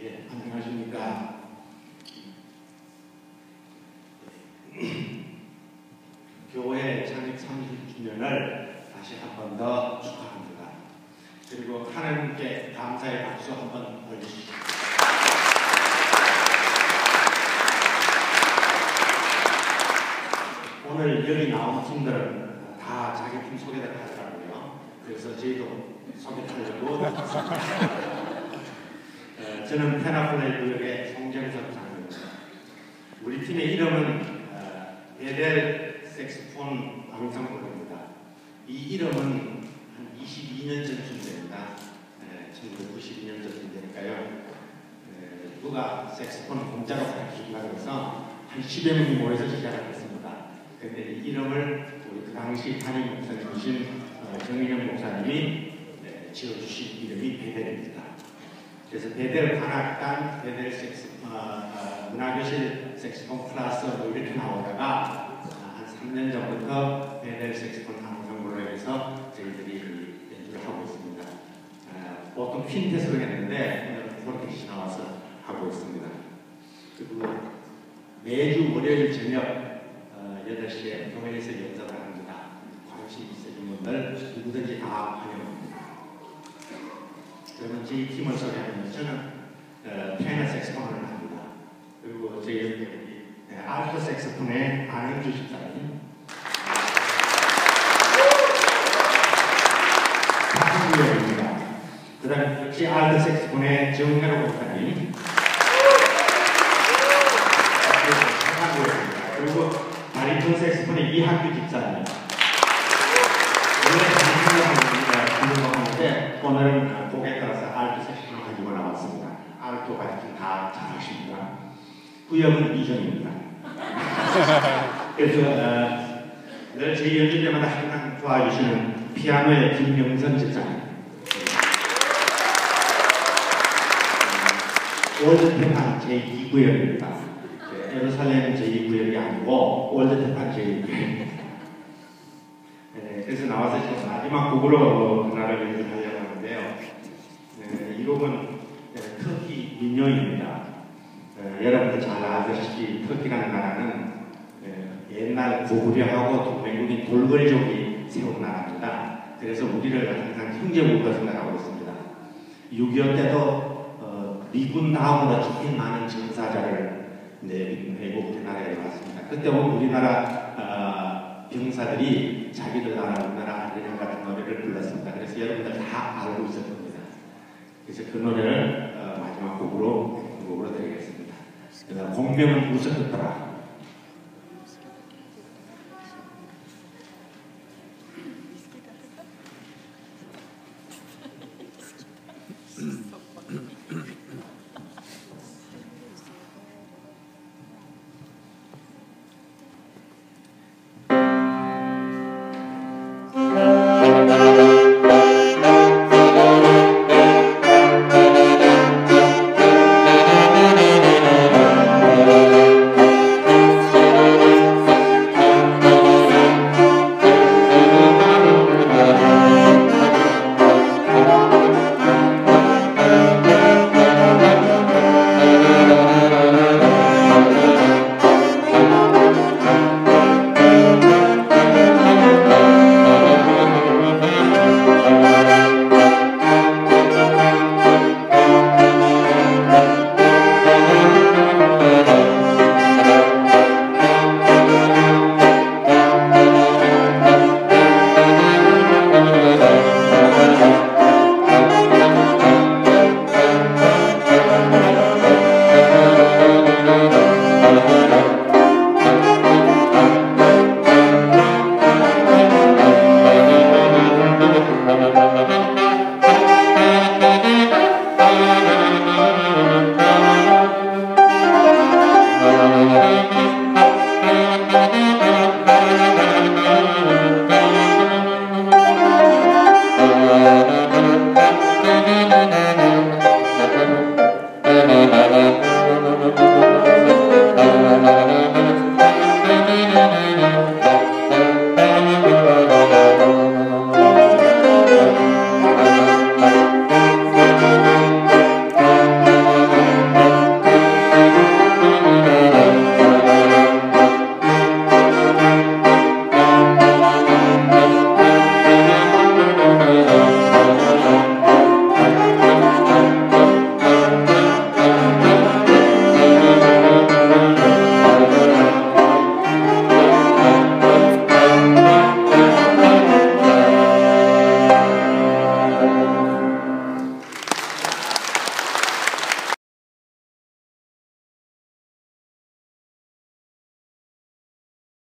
예, 안녕하십니까. 교회 창립 30주년을 다시 한 번 더 축하합니다. 그리고 하나님께 감사의 박수 한번 올리시죠. 오늘 여기 나온 분들은 다 자기 팀 소개를 하더라고요. 그래서 저희도 소개하려고 어, 저는 페나플레이 구역의 송정석 장입니다. 우리 팀의 이름은 어, 베델 색스폰 방송국입니다. 이 이름은 한 22년 전쯤 됩니다. 에, 1992년 전쯤 되니까요. 에, 누가 색스폰 공짜로 가르치려고 해서 한 10여 명이 모여서 시작을 했습니다. 근데 이 이름을 우리 그 당시 담임 목사님이신 어, 정인영 목사님이 네, 지어주신 이름이 베델입니다. 그래서 베델 관악단, 베델 섹스, 어, 어, 문화교실 섹스폰 클래스 뭐 이렇게 나오다가 어, 한 3년 전부터 베델 섹스폰 방송부로 해서 저희들이 연주를 하고 있습니다. 어, 보통 퀸텟으로 했는데 콰르텟이 나와서 하고 있습니다. 그리고 매주 월요일 저녁 어, 8시에 교회에서 연습을 합니다. 관심 있으신 분들 누구든지 다 환영합니다. 저는 제 팀을 소개하면 저는 어, 테너 색스폰을 합니다. 그리고 저희 옆에 네, 알토 색스폰의 안영주 집사님 박승규입니다. 그 다음에 역시 알토 색스폰의 정현호 목사님 최상구입니다. 그리고 바리톤 색스폰의 이 학규 집사님 원래 방송하는데 오늘은 곡에 따라서 알토 색스폰을 가지고 나왔습니다. 알토 바리톤 다 잘하십니다. 구역은 이정입니다. 그래서 어, 늘제 연주 때마다 항상 도와주시는 피아노의 김명선 집사님 월드테판 제2구역입니다. 예루살렘 제2구역이 아니고 월드테판 제2구역. 네, 그래서 나와서 지금 마지막 곡으로 그날을 연주하려고 하는데요. 네, 이 곡은 네, 터키 민요입니다. 네, 여러분들 잘 아시다시피 터키라는 나라는 네, 옛날 고구려하고 동맹국인 돌거리족이 세운 나라입니다. 그래서 우리를 항상 형제국으로 생각하고 있습니다. 6.25 때도 어, 미군 다음으로 제일 많은 전사자를 네, 내고 우리나라에 왔습니다. 그때 우리나라 어, 병사들이 자기들 나라 우리나라 아르헨 같은 노래를 불렀습니다. 그래서 여러분들 다 알고 있을 겁니다. 그래서 그 노래를 어, 마지막 곡으로 곡으로 드리겠습니다. 공명은 무섭더라.